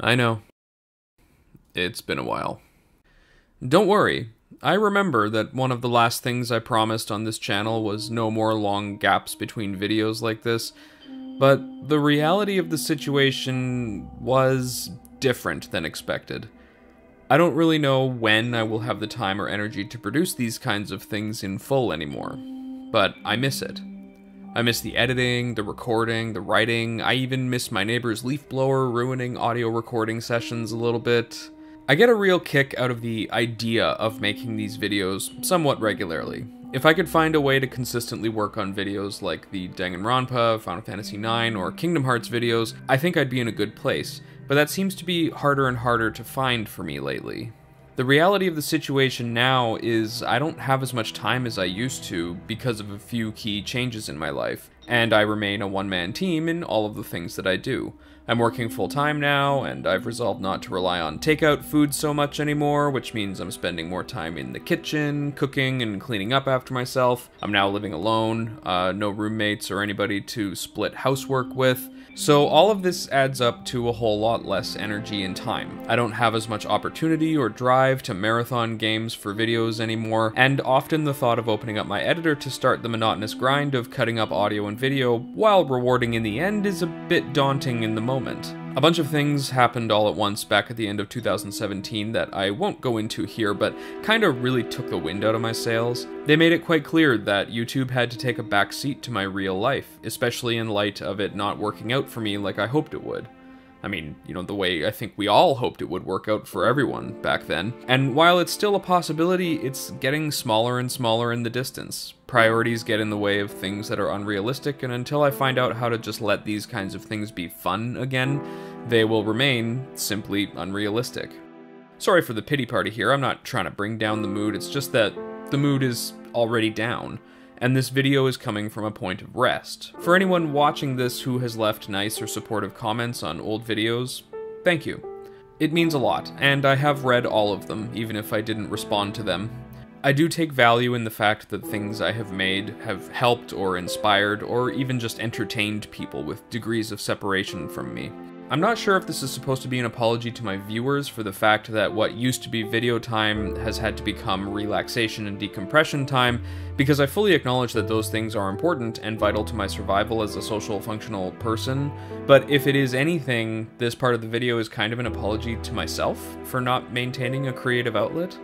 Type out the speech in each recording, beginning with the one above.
I know. It's been a while. Don't worry, I remember that one of the last things I promised on this channel was no more long gaps between videos like this, but the reality of the situation was different than expected. I don't really know when I will have the time or energy to produce these kinds of things in full anymore, but I miss it. I miss the editing, the recording, the writing. I even miss my neighbor's leaf blower ruining audio recording sessions a little bit. I get a real kick out of the idea of making these videos somewhat regularly. If I could find a way to consistently work on videos like the Danganronpa, Final Fantasy IX, or Kingdom Hearts videos, I think I'd be in a good place, but that seems to be harder and harder to find for me lately. The reality of the situation now is I don't have as much time as I used to because of a few key changes in my life, and I remain a one man team in all of the things that I do. I'm working full time now, and I've resolved not to rely on takeout food so much anymore, which means I'm spending more time in the kitchen, cooking and cleaning up after myself. I'm now living alone, uh, no roommates or anybody to split housework with. So all of this adds up to a whole lot less energy and time. I don't have as much opportunity or drive to marathon games for videos anymore, and often the thought of opening up my editor to start the monotonous grind of cutting up audio and video, while rewarding in the end, is a bit daunting in the moment. A bunch of things happened all at once back at the end of 2017 that I won't go into here, but kinda really took the wind out of my sails. They made it quite clear that YouTube had to take a back seat to my real life, especially in light of it not working out for me like I hoped it would. I mean, you know, the way I think we all hoped it would work out for everyone back then. And while it's still a possibility, it's getting smaller and smaller in the distance. Priorities get in the way of things that are unrealistic, and until I find out how to just let these kinds of things be fun again, they will remain simply unrealistic. Sorry for the pity party here, I'm not trying to bring down the mood, it's just that the mood is already down and this video is coming from a point of rest. For anyone watching this who has left nice or supportive comments on old videos, thank you. It means a lot, and I have read all of them, even if I didn't respond to them. I do take value in the fact that things I have made have helped or inspired or even just entertained people with degrees of separation from me. I'm not sure if this is supposed to be an apology to my viewers for the fact that what used to be video time has had to become relaxation and decompression time, because I fully acknowledge that those things are important and vital to my survival as a social functional person, but if it is anything, this part of the video is kind of an apology to myself for not maintaining a creative outlet.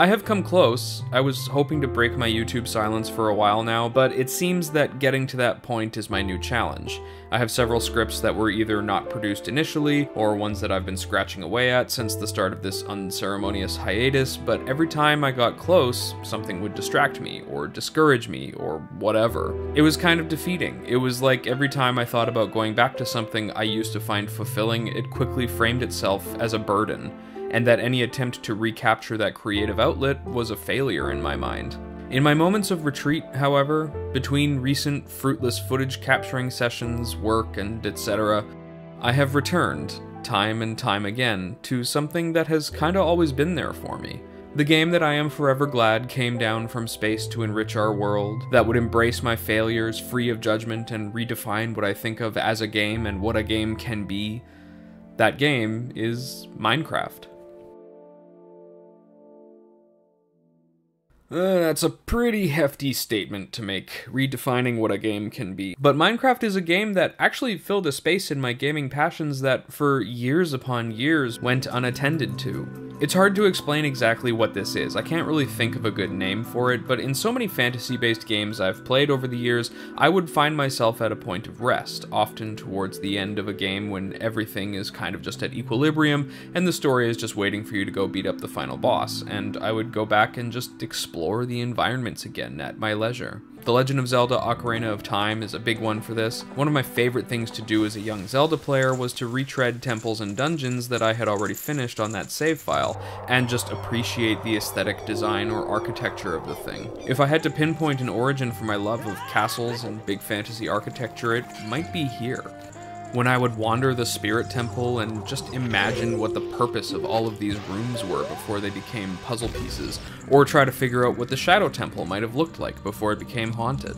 I have come close. I was hoping to break my YouTube silence for a while now, but it seems that getting to that point is my new challenge. I have several scripts that were either not produced initially, or ones that I've been scratching away at since the start of this unceremonious hiatus, but every time I got close, something would distract me, or discourage me, or whatever. It was kind of defeating. It was like every time I thought about going back to something I used to find fulfilling, it quickly framed itself as a burden and that any attempt to recapture that creative outlet was a failure in my mind. In my moments of retreat, however, between recent fruitless footage capturing sessions, work, and etc., I have returned, time and time again, to something that has kinda always been there for me. The game that I am forever glad came down from space to enrich our world, that would embrace my failures free of judgment and redefine what I think of as a game and what a game can be. That game is Minecraft. Uh, that's a pretty hefty statement to make, redefining what a game can be. But Minecraft is a game that actually filled a space in my gaming passions that for years upon years went unattended to. It's hard to explain exactly what this is. I can't really think of a good name for it, but in so many fantasy based games I've played over the years, I would find myself at a point of rest, often towards the end of a game when everything is kind of just at equilibrium and the story is just waiting for you to go beat up the final boss, and I would go back and just explore explore the environments again at my leisure. The Legend of Zelda Ocarina of Time is a big one for this. One of my favorite things to do as a young Zelda player was to retread temples and dungeons that I had already finished on that save file, and just appreciate the aesthetic design or architecture of the thing. If I had to pinpoint an origin for my love of castles and big fantasy architecture, it might be here when I would wander the Spirit Temple and just imagine what the purpose of all of these rooms were before they became puzzle pieces, or try to figure out what the Shadow Temple might have looked like before it became haunted.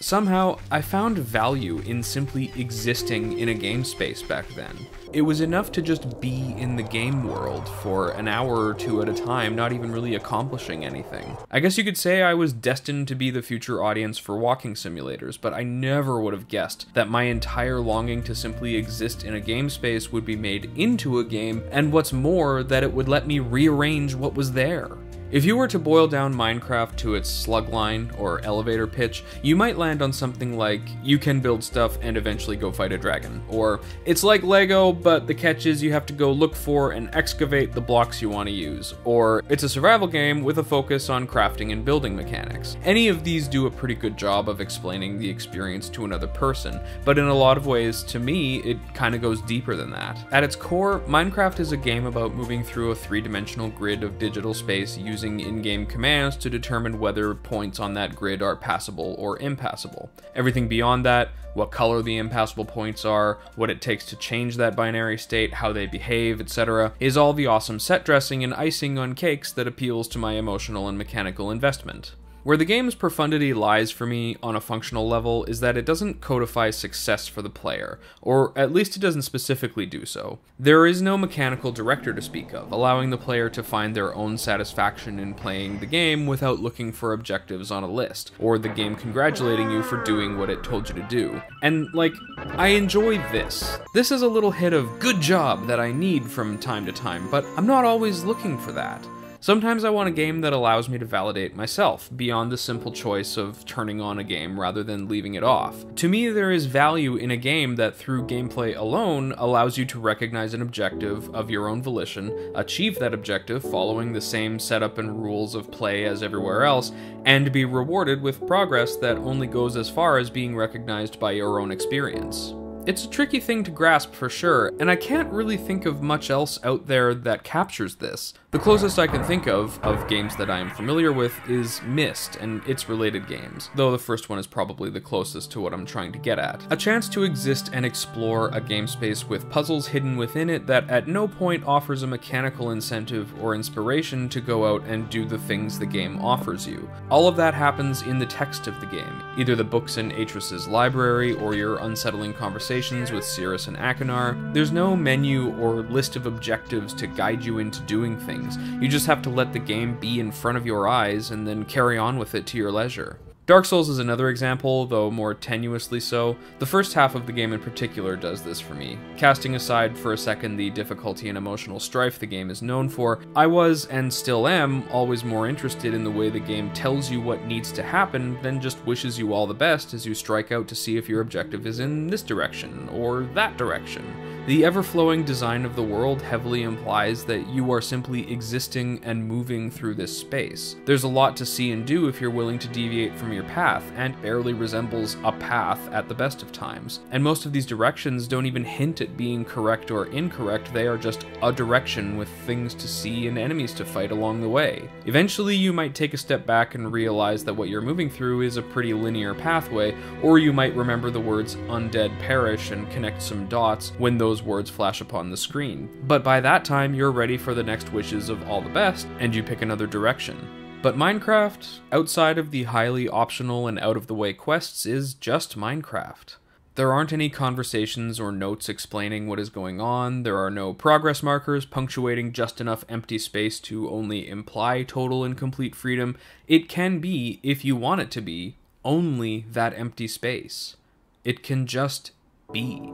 Somehow, I found value in simply existing in a game space back then. It was enough to just be in the game world for an hour or two at a time, not even really accomplishing anything. I guess you could say I was destined to be the future audience for walking simulators, but I never would have guessed that my entire longing to simply exist in a game space would be made into a game, and what's more, that it would let me rearrange what was there. If you were to boil down Minecraft to its slug line or elevator pitch, you might land on something like you can build stuff and eventually go fight a dragon, or it's like Lego, but the catch is you have to go look for and excavate the blocks you want to use, or it's a survival game with a focus on crafting and building mechanics. Any of these do a pretty good job of explaining the experience to another person, but in a lot of ways, to me, it kind of goes deeper than that. At its core, Minecraft is a game about moving through a three dimensional grid of digital space using using in-game commands to determine whether points on that grid are passable or impassable. Everything beyond that, what color the impassable points are, what it takes to change that binary state, how they behave, etc., is all the awesome set dressing and icing on cakes that appeals to my emotional and mechanical investment. Where the game's profundity lies for me on a functional level is that it doesn't codify success for the player, or at least it doesn't specifically do so. There is no mechanical director to speak of, allowing the player to find their own satisfaction in playing the game without looking for objectives on a list, or the game congratulating you for doing what it told you to do. And, like, I enjoy this. This is a little hit of good job that I need from time to time, but I'm not always looking for that. Sometimes I want a game that allows me to validate myself, beyond the simple choice of turning on a game rather than leaving it off. To me, there is value in a game that through gameplay alone allows you to recognize an objective of your own volition, achieve that objective following the same setup and rules of play as everywhere else, and be rewarded with progress that only goes as far as being recognized by your own experience. It's a tricky thing to grasp for sure, and I can't really think of much else out there that captures this. The closest I can think of, of games that I am familiar with, is Myst and its related games, though the first one is probably the closest to what I'm trying to get at. A chance to exist and explore a game space with puzzles hidden within it that at no point offers a mechanical incentive or inspiration to go out and do the things the game offers you. All of that happens in the text of the game, either the books in Atrus's library or your unsettling conversation conversations with Sirrus and Achenar, there's no menu or list of objectives to guide you into doing things. You just have to let the game be in front of your eyes and then carry on with it to your leisure. Dark Souls is another example, though more tenuously so. The first half of the game in particular does this for me. Casting aside for a second the difficulty and emotional strife the game is known for, I was, and still am, always more interested in the way the game tells you what needs to happen than just wishes you all the best as you strike out to see if your objective is in this direction or that direction. The ever flowing design of the world heavily implies that you are simply existing and moving through this space. There's a lot to see and do if you're willing to deviate from your path, and barely resembles a path at the best of times. And most of these directions don't even hint at being correct or incorrect, they are just a direction with things to see and enemies to fight along the way. Eventually, you might take a step back and realize that what you're moving through is a pretty linear pathway, or you might remember the words undead perish and connect some dots when those those words flash upon the screen. But by that time, you're ready for the next wishes of all the best, and you pick another direction. But Minecraft, outside of the highly optional and out of the way quests, is just Minecraft. There aren't any conversations or notes explaining what is going on, there are no progress markers punctuating just enough empty space to only imply total and complete freedom. It can be, if you want it to be, only that empty space. It can just be.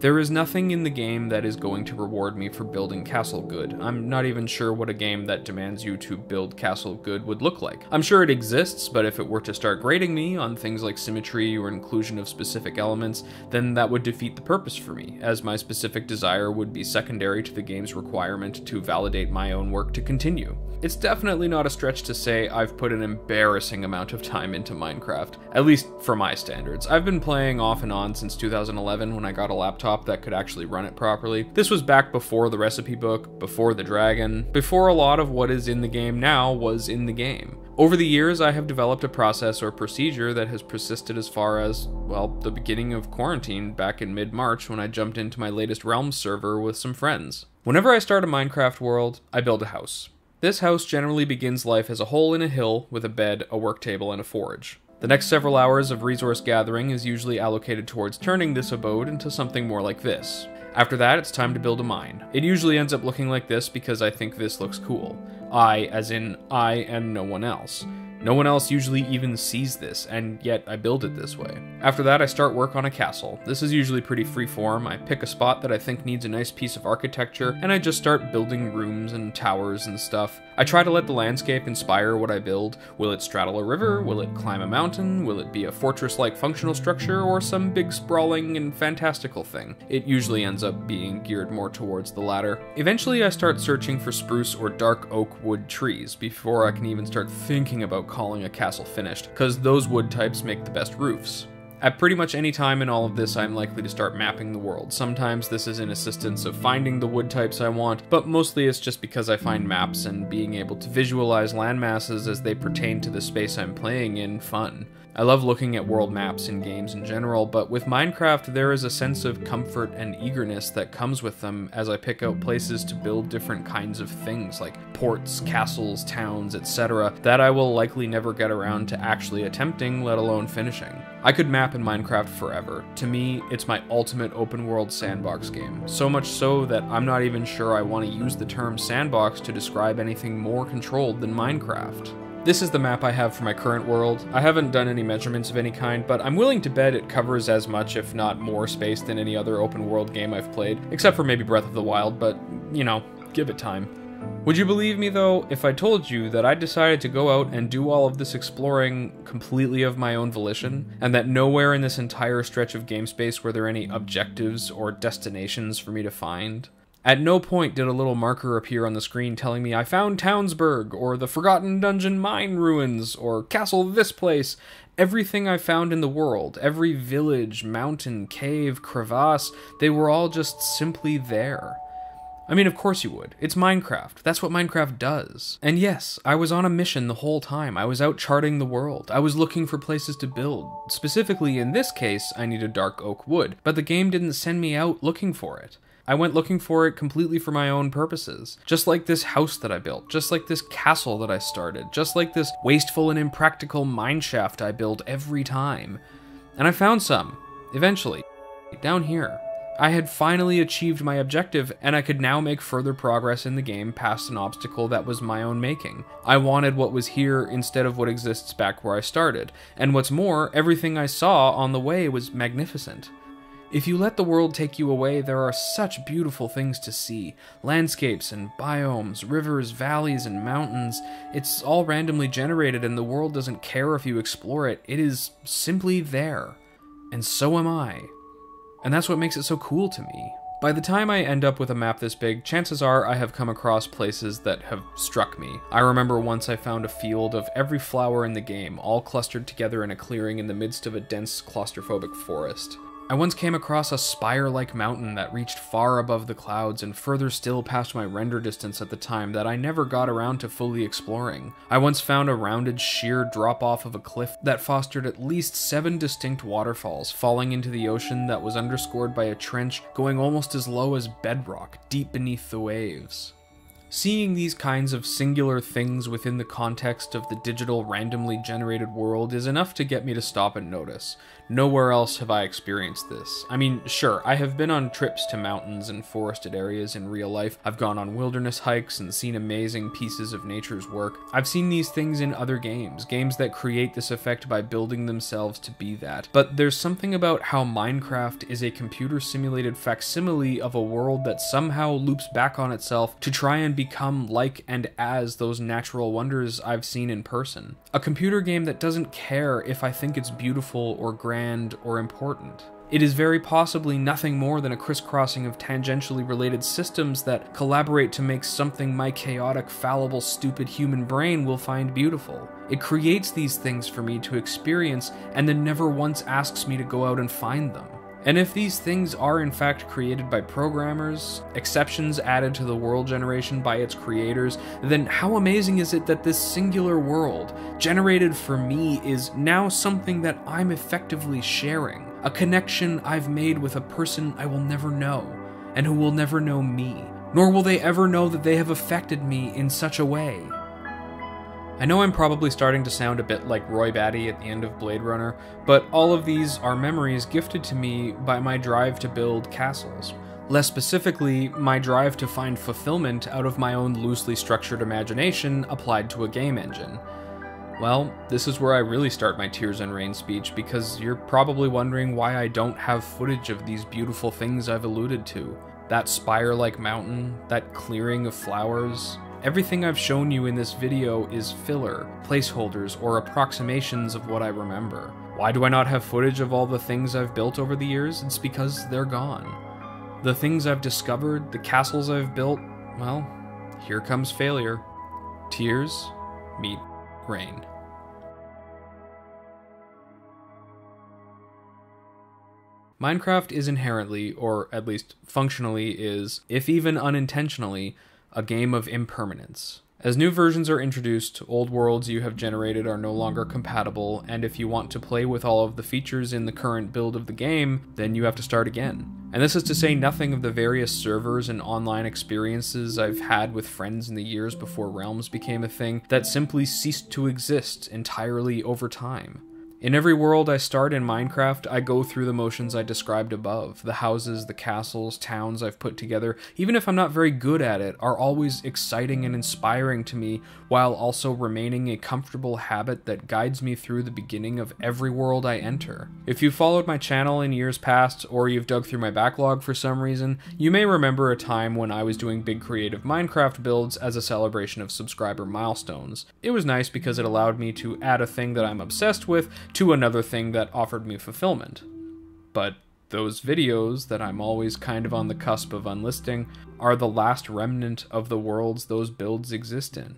There is nothing in the game that is going to reward me for building Castle Good. I'm not even sure what a game that demands you to build Castle Good would look like. I'm sure it exists, but if it were to start grading me on things like symmetry or inclusion of specific elements, then that would defeat the purpose for me, as my specific desire would be secondary to the game's requirement to validate my own work to continue. It's definitely not a stretch to say I've put an embarrassing amount of time into Minecraft, at least for my standards. I've been playing off and on since 2011 when I got a laptop that could actually run it properly. This was back before the recipe book, before the dragon, before a lot of what is in the game now was in the game. Over the years, I have developed a process or procedure that has persisted as far as, well, the beginning of quarantine back in mid March when I jumped into my latest Realms server with some friends. Whenever I start a Minecraft world, I build a house. This house generally begins life as a hole in a hill with a bed, a work table, and a forge. The next several hours of resource gathering is usually allocated towards turning this abode into something more like this. After that, it's time to build a mine. It usually ends up looking like this because I think this looks cool. I, as in I and no one else. No one else usually even sees this, and yet I build it this way. After that, I start work on a castle. This is usually pretty freeform. I pick a spot that I think needs a nice piece of architecture, and I just start building rooms and towers and stuff. I try to let the landscape inspire what I build. Will it straddle a river? Will it climb a mountain? Will it be a fortress like functional structure, or some big sprawling and fantastical thing? It usually ends up being geared more towards the latter. Eventually, I start searching for spruce or dark oak wood trees before I can even start thinking about calling a castle finished, because those wood types make the best roofs. At pretty much any time in all of this, I'm likely to start mapping the world. Sometimes this is in assistance of finding the wood types I want, but mostly it's just because I find maps and being able to visualize landmasses as they pertain to the space I'm playing in fun. I love looking at world maps in games in general, but with Minecraft, there is a sense of comfort and eagerness that comes with them as I pick out places to build different kinds of things, like ports, castles, towns, etc., that I will likely never get around to actually attempting, let alone finishing. I could map in Minecraft forever. To me, it's my ultimate open world sandbox game. So much so that I'm not even sure I want to use the term sandbox to describe anything more controlled than Minecraft. This is the map I have for my current world. I haven't done any measurements of any kind, but I'm willing to bet it covers as much, if not more, space than any other open world game I've played, except for maybe Breath of the Wild, but, you know, give it time. Would you believe me though if I told you that I decided to go out and do all of this exploring completely of my own volition, and that nowhere in this entire stretch of game space were there any objectives or destinations for me to find? At no point did a little marker appear on the screen telling me I found Townsburg, or the Forgotten Dungeon Mine Ruins, or Castle this place. Everything I found in the world, every village, mountain, cave, crevasse, they were all just simply there. I mean, of course you would. It's Minecraft. That's what Minecraft does. And yes, I was on a mission the whole time. I was out charting the world. I was looking for places to build. Specifically, in this case, I needed dark oak wood, but the game didn't send me out looking for it. I went looking for it completely for my own purposes. Just like this house that I built, just like this castle that I started, just like this wasteful and impractical mineshaft I build every time. And I found some, eventually, down here. I had finally achieved my objective, and I could now make further progress in the game past an obstacle that was my own making. I wanted what was here instead of what exists back where I started, and what's more, everything I saw on the way was magnificent. If you let the world take you away, there are such beautiful things to see landscapes and biomes, rivers, valleys, and mountains. It's all randomly generated, and the world doesn't care if you explore it, it is simply there. And so am I. And that's what makes it so cool to me. By the time I end up with a map this big, chances are I have come across places that have struck me. I remember once I found a field of every flower in the game, all clustered together in a clearing in the midst of a dense claustrophobic forest. I once came across a spire like mountain that reached far above the clouds and further still past my render distance at the time that I never got around to fully exploring. I once found a rounded, sheer drop off of a cliff that fostered at least seven distinct waterfalls falling into the ocean that was underscored by a trench going almost as low as bedrock deep beneath the waves. Seeing these kinds of singular things within the context of the digital randomly generated world is enough to get me to stop and notice. Nowhere else have I experienced this. I mean, sure, I have been on trips to mountains and forested areas in real life. I've gone on wilderness hikes and seen amazing pieces of nature's work. I've seen these things in other games, games that create this effect by building themselves to be that. But there's something about how Minecraft is a computer simulated facsimile of a world that somehow loops back on itself to try and become like and as those natural wonders I've seen in person. A computer game that doesn't care if I think it's beautiful or grand or important. It is very possibly nothing more than a crisscrossing of tangentially related systems that collaborate to make something my chaotic, fallible, stupid human brain will find beautiful. It creates these things for me to experience and then never once asks me to go out and find them. And if these things are in fact created by programmers, exceptions added to the world generation by its creators, then how amazing is it that this singular world, generated for me, is now something that I'm effectively sharing? A connection I've made with a person I will never know, and who will never know me, nor will they ever know that they have affected me in such a way. I know I'm probably starting to sound a bit like Roy Batty at the end of Blade Runner, but all of these are memories gifted to me by my drive to build castles. Less specifically, my drive to find fulfillment out of my own loosely structured imagination applied to a game engine. Well, this is where I really start my Tears and Rain speech because you're probably wondering why I don't have footage of these beautiful things I've alluded to. That spire like mountain, that clearing of flowers. Everything I've shown you in this video is filler, placeholders, or approximations of what I remember. Why do I not have footage of all the things I've built over the years? It's because they're gone. The things I've discovered, the castles I've built, well, here comes failure. Tears meet rain. Minecraft is inherently, or at least functionally is, if even unintentionally, a game of impermanence. As new versions are introduced, old worlds you have generated are no longer compatible, and if you want to play with all of the features in the current build of the game, then you have to start again. And this is to say nothing of the various servers and online experiences I've had with friends in the years before Realms became a thing that simply ceased to exist entirely over time. In every world I start in Minecraft, I go through the motions I described above. The houses, the castles, towns I've put together, even if I'm not very good at it, are always exciting and inspiring to me, while also remaining a comfortable habit that guides me through the beginning of every world I enter. If you've followed my channel in years past, or you've dug through my backlog for some reason, you may remember a time when I was doing big creative Minecraft builds as a celebration of subscriber milestones. It was nice because it allowed me to add a thing that I'm obsessed with to another thing that offered me fulfillment. But those videos that I'm always kind of on the cusp of unlisting are the last remnant of the worlds those builds exist in.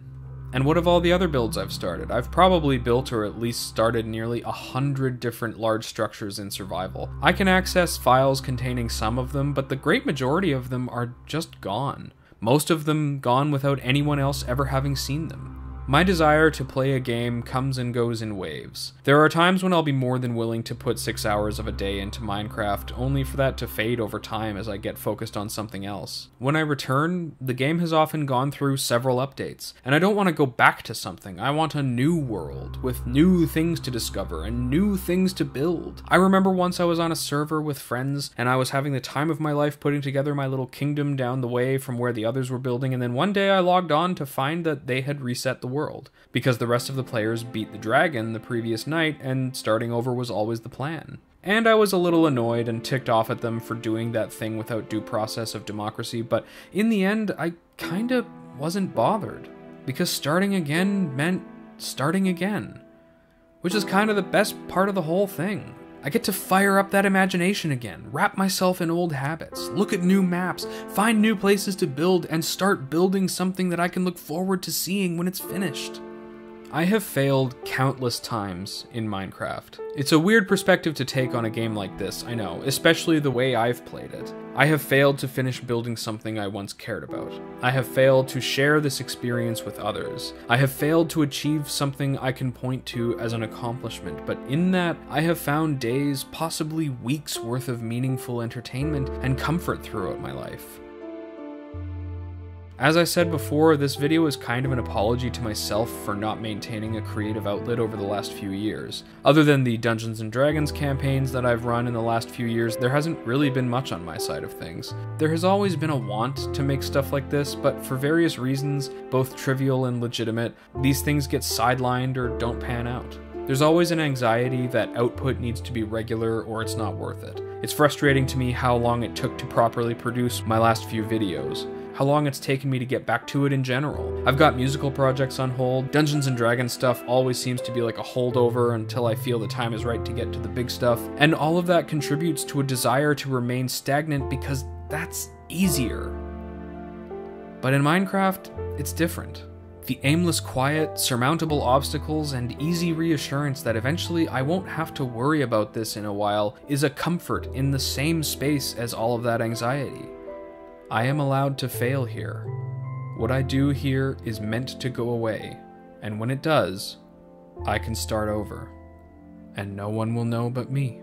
And what of all the other builds I've started? I've probably built or at least started nearly a hundred different large structures in survival. I can access files containing some of them, but the great majority of them are just gone. Most of them gone without anyone else ever having seen them. My desire to play a game comes and goes in waves. There are times when I'll be more than willing to put six hours of a day into Minecraft, only for that to fade over time as I get focused on something else. When I return, the game has often gone through several updates, and I don't want to go back to something. I want a new world, with new things to discover and new things to build. I remember once I was on a server with friends, and I was having the time of my life putting together my little kingdom down the way from where the others were building, and then one day I logged on to find that they had reset the world, because the rest of the players beat the dragon the previous night and starting over was always the plan. And I was a little annoyed and ticked off at them for doing that thing without due process of democracy, but in the end, I kinda wasn't bothered. Because starting again meant starting again. Which is kind of the best part of the whole thing. I get to fire up that imagination again, wrap myself in old habits, look at new maps, find new places to build, and start building something that I can look forward to seeing when it's finished. I have failed countless times in Minecraft. It's a weird perspective to take on a game like this, I know, especially the way I've played it. I have failed to finish building something I once cared about. I have failed to share this experience with others. I have failed to achieve something I can point to as an accomplishment, but in that, I have found days, possibly weeks worth of meaningful entertainment and comfort throughout my life. As I said before, this video is kind of an apology to myself for not maintaining a creative outlet over the last few years. Other than the Dungeons & Dragons campaigns that I've run in the last few years, there hasn't really been much on my side of things. There has always been a want to make stuff like this, but for various reasons, both trivial and legitimate, these things get sidelined or don't pan out. There's always an anxiety that output needs to be regular or it's not worth it. It's frustrating to me how long it took to properly produce my last few videos how long it's taken me to get back to it in general. I've got musical projects on hold. Dungeons and Dragons stuff always seems to be like a holdover until I feel the time is right to get to the big stuff. And all of that contributes to a desire to remain stagnant because that's easier. But in Minecraft, it's different. The aimless quiet, surmountable obstacles, and easy reassurance that eventually I won't have to worry about this in a while is a comfort in the same space as all of that anxiety. I am allowed to fail here. What I do here is meant to go away, and when it does, I can start over, and no one will know but me.